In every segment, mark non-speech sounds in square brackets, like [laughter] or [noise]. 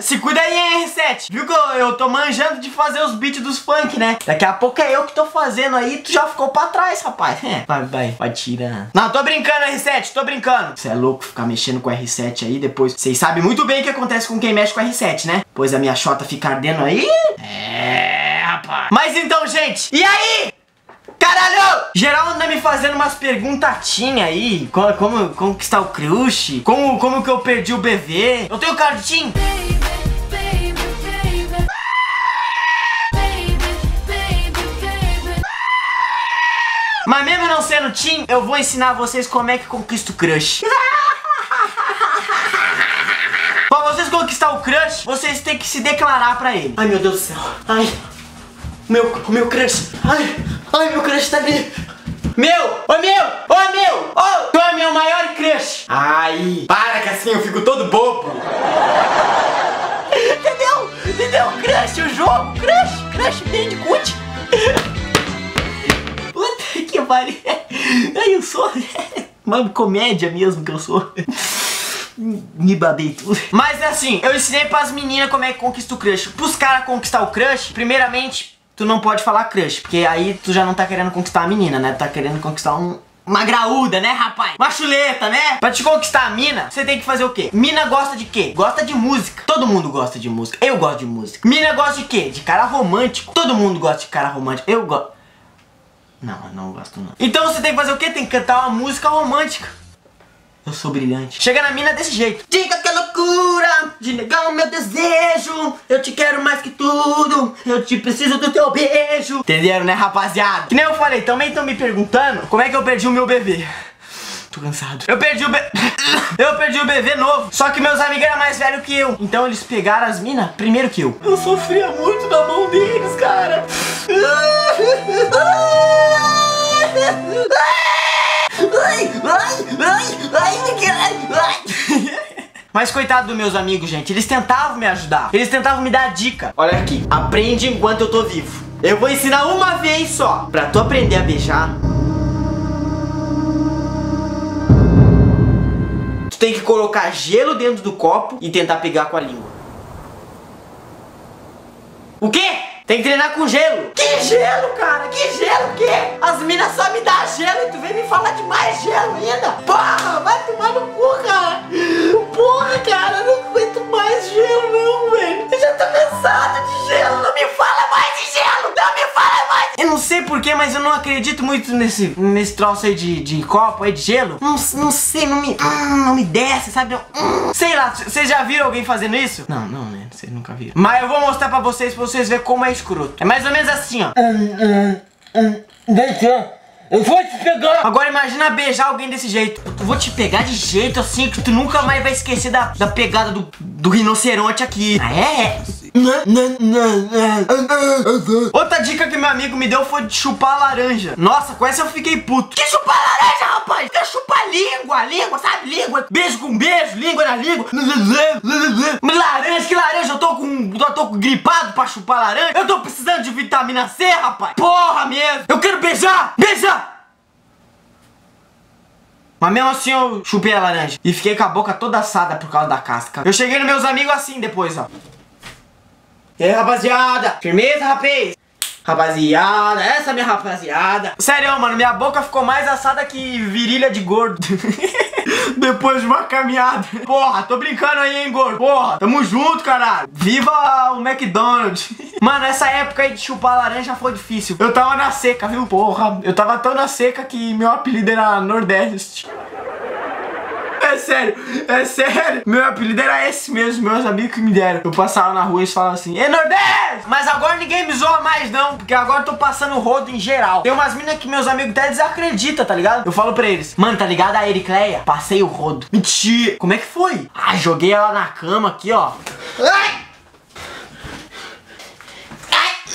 Se cuida aí, hein, R7. Viu que eu, eu tô manjando de fazer os beats dos funk, né? Daqui a pouco é eu que tô fazendo aí, tu já ficou pra trás, rapaz. É, vai, vai, vai tirar. Não, tô brincando, R7, tô brincando. Você é louco ficar mexendo com R7 aí, depois... Vocês sabem muito bem o que acontece com quem mexe com R7, né? Pois a minha chota fica ardendo aí. É, rapaz. Mas então, gente, e aí? Caralho! Geral anda me fazendo umas perguntatinhas aí. Como, como, está o crush? Como, como que eu perdi o BV? Eu tenho Tim? Mas mesmo não sendo Tim, eu vou ensinar vocês como é que conquista o crush. [laughs] pra vocês conquistar o crush, vocês têm que se declarar pra ele. Ai, meu Deus do céu. Ai, meu, meu crush. Ai, ai, meu crush tá ali. Meu, ô meu, ô meu, ô, tu é meu maior crush. Ai, para que assim eu fico todo bobo. Entendeu? Entendeu? Crush, o jogo, crush, crush, Bandicoot. Puta que pariu. Ai, eu sou uma comédia mesmo que eu sou. Me babei tudo. Mas assim, eu ensinei pras meninas como é que conquista o crush. Pros caras conquistar o crush, primeiramente, tu não pode falar crush, porque aí tu já não tá querendo conquistar a menina, né? Tu tá querendo conquistar um, uma graúda, né, rapaz? Uma chuleta, né? Pra te conquistar a mina, você tem que fazer o quê? Mina gosta de quê? Gosta de música. Todo mundo gosta de música. Eu gosto de música. Mina gosta de quê? De cara romântico. Todo mundo gosta de cara romântico. Eu gosto. Não, eu não gosto não. Então você tem que fazer o quê? Tem que cantar uma música romântica. Eu sou brilhante. Chega na mina desse jeito. Diga que é loucura de negar o meu desejo. Eu te quero mais que tudo. Eu te preciso do teu beijo. Entenderam, né, rapaziada? Que nem eu falei, também estão me perguntando como é que eu perdi o meu bebê. Tô cansado. Eu perdi o bebê. Eu perdi o bebê novo. Só que meus amigos eram mais velhos que eu. Então eles pegaram as minas primeiro que eu. Eu sofria muito na mão deles, cara. Ai, ai, ai, ai, ai. Mas coitado dos meus amigos, gente, eles tentavam me ajudar. Eles tentavam me dar dica. Olha aqui, aprende enquanto eu tô vivo. Eu vou ensinar uma vez só. Pra tu aprender a beijar. Tu tem que colocar gelo dentro do copo e tentar pegar com a língua. O quê? Tem que treinar com gelo. Que gelo, cara? Que gelo o quê? As minas só me dão gelo e tu vem me falar de mais gelo ainda. Porra, vai tomar no cu, cara. Porra, cara, não porquê, mas eu não acredito muito nesse, nesse troço aí de, de copo aí de gelo. Não, não sei, não me, hum, não me desce, sabe? Hum. Sei lá, vocês já viram alguém fazendo isso? Não, não, né? Vocês nunca viram. Mas eu vou mostrar pra vocês, pra vocês verem como é escroto. É mais ou menos assim, ó. Eu vou te pegar. Agora imagina beijar alguém desse jeito. Eu vou te pegar de jeito assim que tu nunca mais vai esquecer da, da pegada do, do rinoceronte aqui. Ah, é? Outra dica que meu amigo me deu foi de chupar laranja. Nossa, com essa eu fiquei puto. Que chupar laranja, rapaz? Quer chupar língua, língua, sabe? Língua. Beijo com beijo, língua na língua. Laranja, que laranja? Eu tô com. Eu tô gripado pra chupar laranja. Eu tô precisando de vitamina C, rapaz. Porra mesmo. Eu quero beijar. Beija. Mas mesmo assim eu chupei a laranja E fiquei com a boca toda assada por causa da casca Eu cheguei nos meus amigos assim depois, ó E aí, rapaziada? Firmeza, rapaz? Rapaziada, essa é minha rapaziada. Sério, mano, minha boca ficou mais assada que virilha de gordo. [laughs] Depois de uma caminhada. Porra, tô brincando aí, hein, gordo? Porra, tamo junto, caralho. Viva o McDonald's. [laughs] Mano, essa época aí de chupar laranja foi difícil. Eu tava na seca, viu? Porra, eu tava tão na seca que meu apelido era Nordeste é sério, é sério. Meu apelido era esse mesmo, meus amigos que me deram. Eu passava na rua e falavam assim, Ei, Nordeste! Mas agora ninguém me zoa mais não, porque agora eu tô passando rodo em geral. Tem umas minas que meus amigos até desacreditam, tá ligado? Eu falo pra eles, mano, tá ligado a Ericleia? Passei o rodo. Mentira! Como é que foi? Ah, joguei ela na cama aqui, ó. Ai!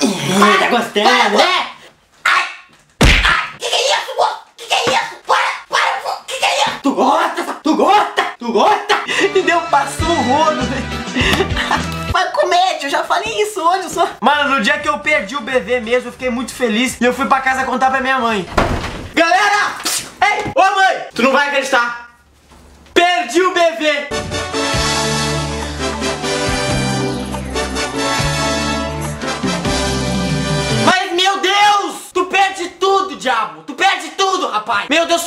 Ai, tá gostando, né? Tu gosta? Tu gosta? Tu gosta? E deu o velho. Mas comédia, eu já falei isso hoje só. Mano, no dia que eu perdi o bebê mesmo, eu fiquei muito feliz. E eu fui pra casa contar pra minha mãe. Galera! Ei, ô mãe! Tu não vai acreditar. ver. Mas, meu Deus! Tu perde tudo, diabo! Tu perde tudo, rapaz! Meu Deus,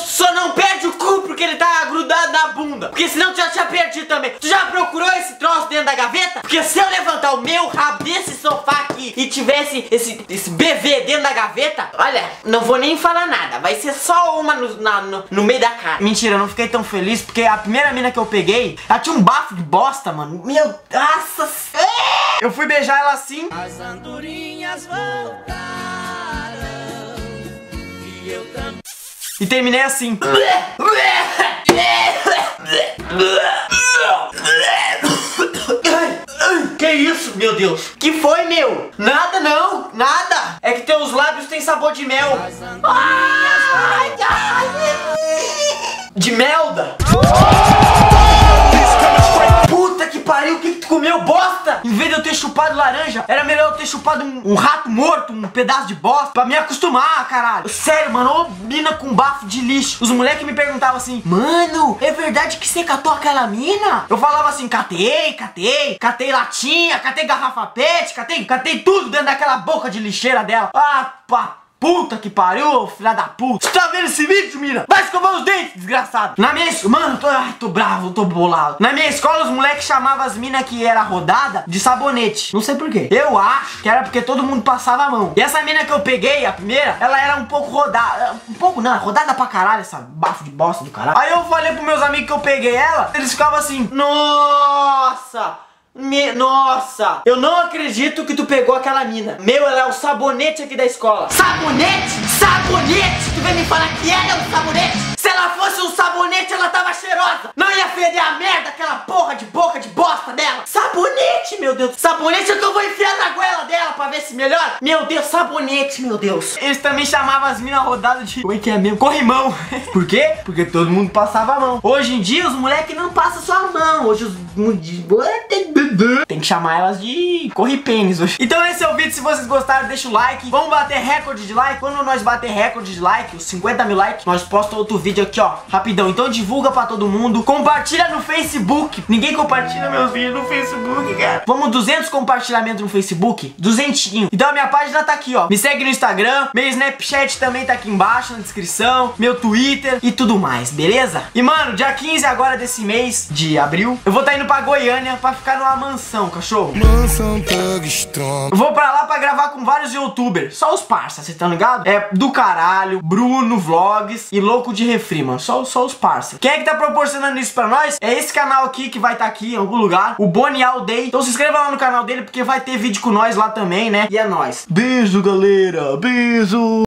bunda. Porque senão tu já tinha perdido também. Tu já procurou esse troço dentro da gaveta? Porque se eu levantar o meu rabo desse sofá aqui e tivesse esse, esse BV dentro da gaveta, olha, não vou nem falar nada. Vai ser só uma no, na- no, no meio da cara. Mentira, eu não fiquei tão feliz porque a primeira mina que eu peguei, ela tinha um bafo de bosta, mano. Meu, nossa. Eu fui beijar ela assim. As andorinhas voltaram e eu também. E terminei assim. [laughs] Que isso, meu Deus? Que foi, meu? Nada não, nada. É que teus lábios têm sabor de mel. Ai, ai. De melda. Pariu, o que, que tu comeu, bosta? Em vez de eu ter chupado laranja, era melhor eu ter chupado um, um rato morto, um pedaço de bosta, pra me acostumar, caralho. Sério, mano, ô mina com bafo de lixo. Os moleques me perguntavam assim, mano, é verdade que você catou aquela mina? Eu falava assim, catei, catei, catei latinha, catei garrafa pet, catei, catei tudo dentro daquela boca de lixeira dela. Ah, pá. Puta que pariu, filha da puta. Você tá vendo esse vídeo, mina? Vai escovar os dentes, desgraçado. Na minha escola, mano, tô, ai, tô bravo, tô bolado. Na minha escola, os moleques chamavam as minas que era rodada de sabonete. Não sei por quê. Eu acho que era porque todo mundo passava a mão. E essa mina que eu peguei, a primeira, ela era um pouco rodada. Um pouco não, rodada pra caralho, essa bafo de bosta do caralho. Aí eu falei pros meus amigos que eu peguei ela, eles ficavam assim, nossa. Me... Nossa, eu não acredito que tu pegou aquela mina. Meu, ela é o sabonete aqui da escola. Sabonete? Sabonete? Tu vem me falar que ela é um sabonete? Se ela fosse um sabonete, ela tava cheirosa. Não ia feder a merda, aquela porra de boca de bosta dela. Sabonete, meu Deus. Sabonete é que eu vou enfiar na goela dela pra ver se melhora. Meu Deus, sabonete, meu Deus. Eles também chamavam as minas rodadas de. Como é que é mesmo? Corrimão. [laughs] Por quê? Porque todo mundo passava a mão. Hoje em dia, os moleques não passam só a mão. Hoje os. Tem que chamar elas de corripênis hoje. Então esse é o vídeo. Se vocês gostaram, deixa o like. Vamos bater recorde de like. Quando nós bater recorde de like, os 50 mil likes, nós postamos outro vídeo aqui, ó. Rapidão. Então divulga pra todo mundo. Compartilha no Facebook. Ninguém compartilha meus vídeos no Facebook, cara. Vamos 200 compartilhamentos no Facebook? Duzentinho. Então a minha página tá aqui, ó. Me segue no Instagram. Meu Snapchat também tá aqui embaixo na descrição. Meu Twitter e tudo mais, beleza? E mano, dia 15 agora desse mês de abril, eu vou tá indo pra Goiânia pra ficar numa mansão, cachorro. Mansão Thug Strong. Eu vou pra lá pra gravar com vários youtubers. Só os parça, vocês estão ligados? É do caralho, Bruno Vlogs e Louco de Refri, mano. Só, só os parça. Quem é que tá proporcionando isso pra nós? É esse canal aqui que vai estar tá aqui em algum lugar. O Bonial Day. Então se inscreva lá no canal dele porque vai ter vídeo com nós lá também, né? E é nóis. Beijo, galera. Beijo.